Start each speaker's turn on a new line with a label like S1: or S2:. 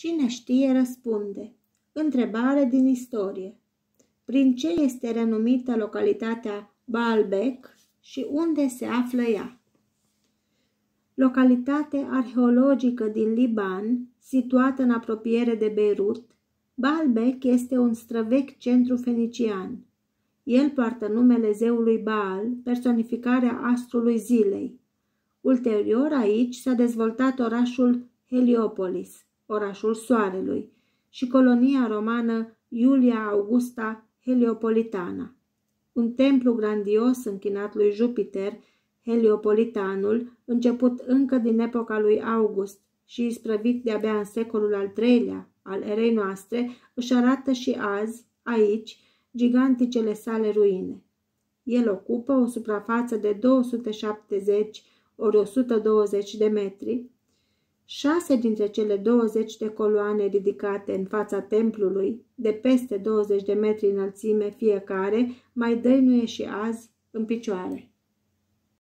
S1: Cine știe răspunde. Întrebare din istorie. Prin ce este renumită localitatea Baalbek și unde se află ea? Localitate arheologică din Liban, situată în apropiere de Beirut, Baalbek este un străvechi centru fenician. El poartă numele zeului Baal, personificarea astrului zilei. Ulterior aici s-a dezvoltat orașul Heliopolis, orașul soarelui, și colonia romană Iulia Augusta Heliopolitana. Un templu grandios închinat lui Jupiter, Heliopolitanul, început încă din epoca lui August și isprăvit de-abia în secolul al III-lea al erei noastre, își arată și azi, aici, giganticele sale ruine. El ocupă o suprafață de 270 ori 120 de metri, Șase dintre cele 20 de coloane ridicate în fața templului, de peste 20 de metri înălțime fiecare, mai dăinuie și azi în picioare.